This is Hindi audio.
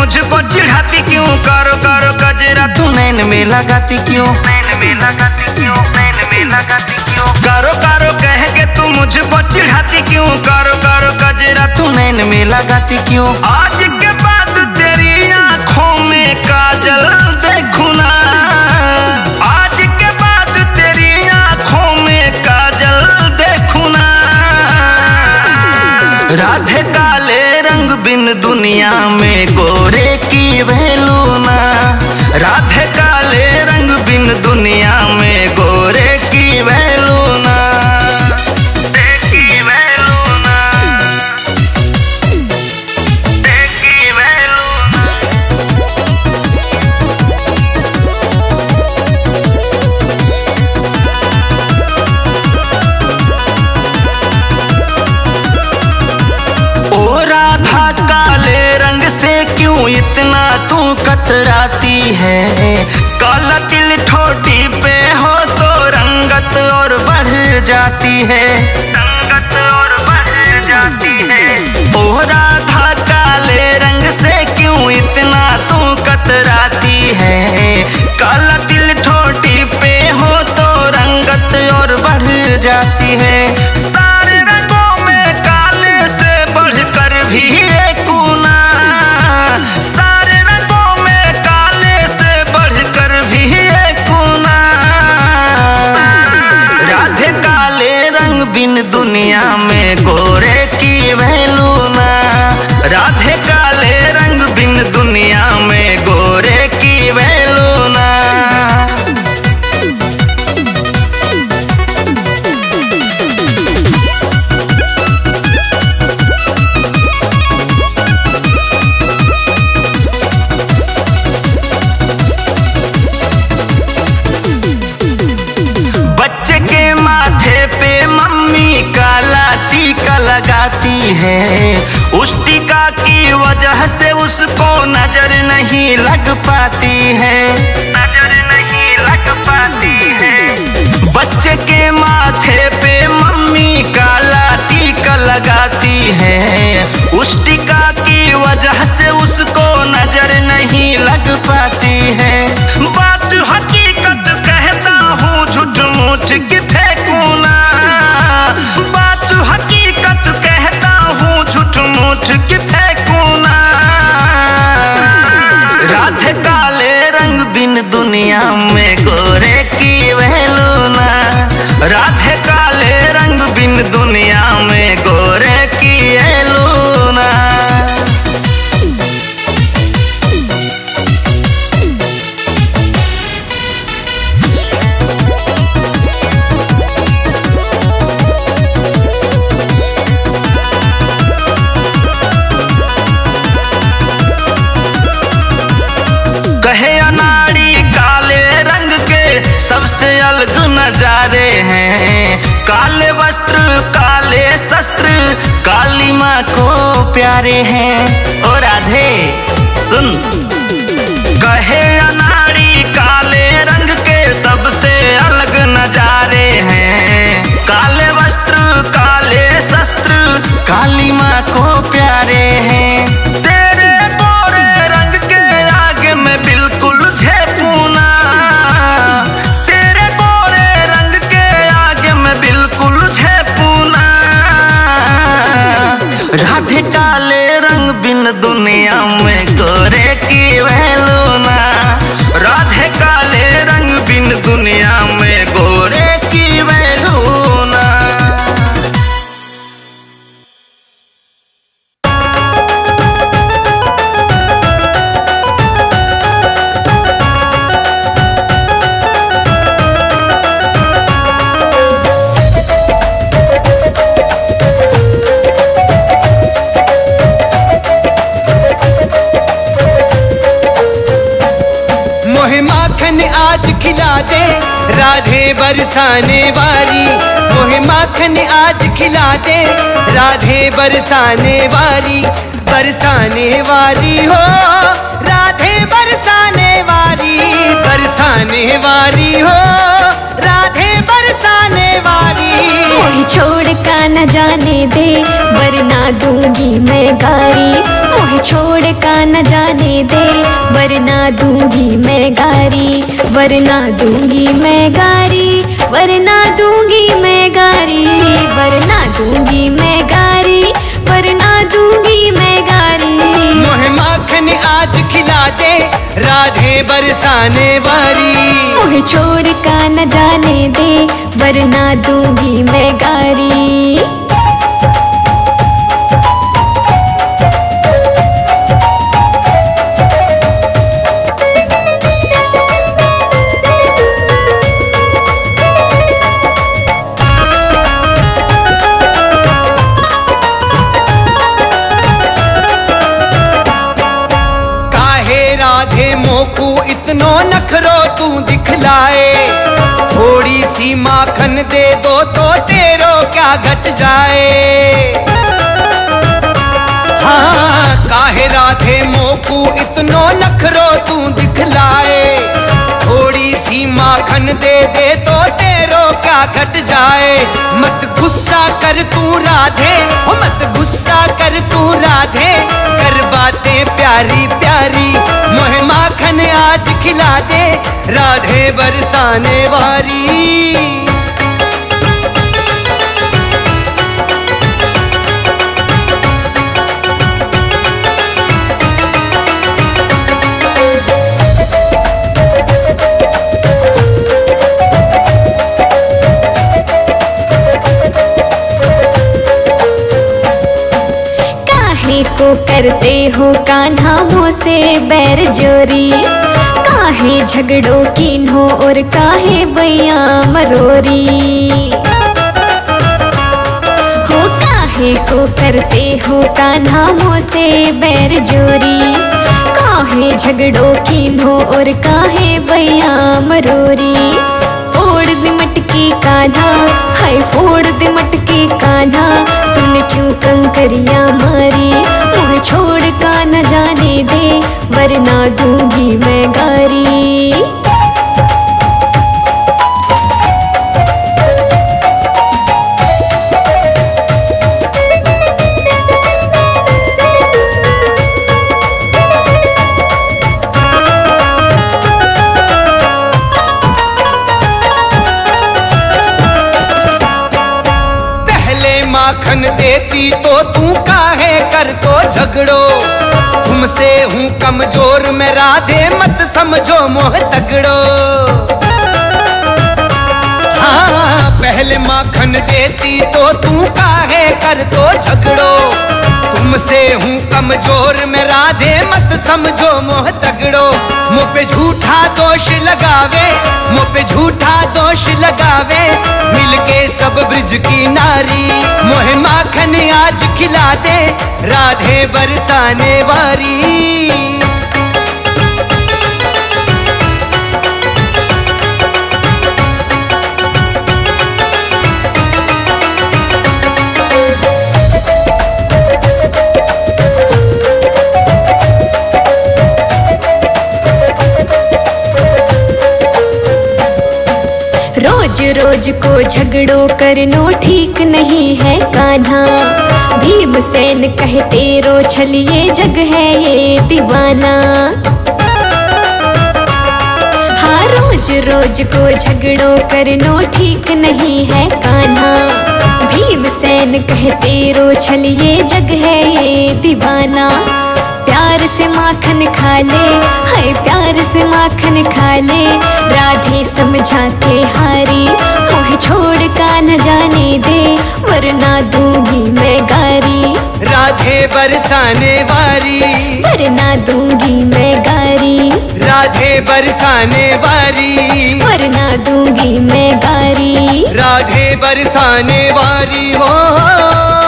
मुझको चिढ़ाती क्यों? करो करो कजरा तू नैन में लगाती क्यों? नैन में लगाती क्यों? नैन में लगाती क्यों? करो करो कह के तू मुझको चिढ़ाती क्यों? करो करो कजरा तू नैन में लगाती क्यों? आज के बाद तेरी आँखों में काजल राधे काले रंग बिन दुनिया में कतराती है। काला तिल ठोटी पे हो तो रंगत और बढ़ जाती है। पाती है। दुनिया में गोरे की वैलू ना राधे काले रंग बिन दुनिया काले वस्त्र, काले शस्त्र, काली माँ को प्यारे हैं। ओ राधे, सुन। कहे अनाड़ी, काले रंग के सबसे अलग नजारे हैं। काले वस्त्र, काले शस्त्र दुनिया में गोरे की वैलू ना राधे काले रंग बिन दुनिया में। बरसाने वाली। मोहे माखन आज खिला दे। राधे बरसाने वाली। बरसाने वाली हो। राधे बरसाने वाली। बरसाने वाली हो। राधे बरसाने वाली। छोड़ का न जाने दे, वरना दूँगी मैं गारी। मोहे छोड़ का न जाने दे वरना दूँगी मैं गारी वरना दूँगी मैं गारी वरना दूँगी मैं गारी वरना दूँगी मैं गारी वरना दूँगी मैं गारी। मोहे माखन आज खिला दे राधे बरसाने वारी। मोहे छोड़ का न जाने दे वरना दूँगी मैं गारी। सी माखन दे दो तो तेरो क्या घट जाए। हाँ काहे राधे मोकू, इतनो नखरो तू दिखलाए। थोड़ी सी माखन दे दे तो तेरो क्या घट जाए। मत गुस्सा कर तू राधे मत गुस्सा कर तू राधे। कर बातें प्यारी प्यारी खिला दे राधे बरसाने को करते हो कान्हा से बैर जोरी? झगड़ो किन्हो और काहे बैया मरोरी? हो काहे को करते हो कान्हा मुँह से बैर जोरी? काहे झगड़ो किन्हो और काहे बैया मरोरी? फोड़ दे मटकी कान्हा, हाय फोड़ दे मटकी कान्हा, तूने क्यों कंकरिया मारी? मुझे छोड़ दे वरना दूँगी मैं गारी। देती तो तू काहे कर तो झगड़ो? तुमसे हूँ कमज़ोर, मैं राधे मत समझो मोह तगड़ो। हाँ पहले माखन देती तो तू काहे कर तो झगड़ो? तुमसे हूँ कमज़ोर, मैं राधे मत समझो मोह तगड़ो। मुँह पे झूठा दोष लगावे, मुँह पे झूठा दोष लगावे, मिलके सब ब्रिज की नारी। आज खिला दे राधे बरसाने वारी रोज को झगड़ो करनो ठीक नहीं है कान्हा। भीमसेन कहते, रो छलिए जग है ये दीवाना। हाँ रोज रोज को झगड़ो करनो ठीक नहीं है कान्हा। भीमसेन कहते, रो छलिए जग है ये दीवाना। प्यार से माखन खा ले हाय प्यार से माखन खा ले। राधे समझा के हारी मोहे छोड़ का न जाने दे वरना दूँगी मैं गारी। राधे बरसाने वारी। वरना दूँगी मैं गारी। राधे बरसाने वारी। वरना दूँगी मैं गारी। राधे बरसाने वारी हो।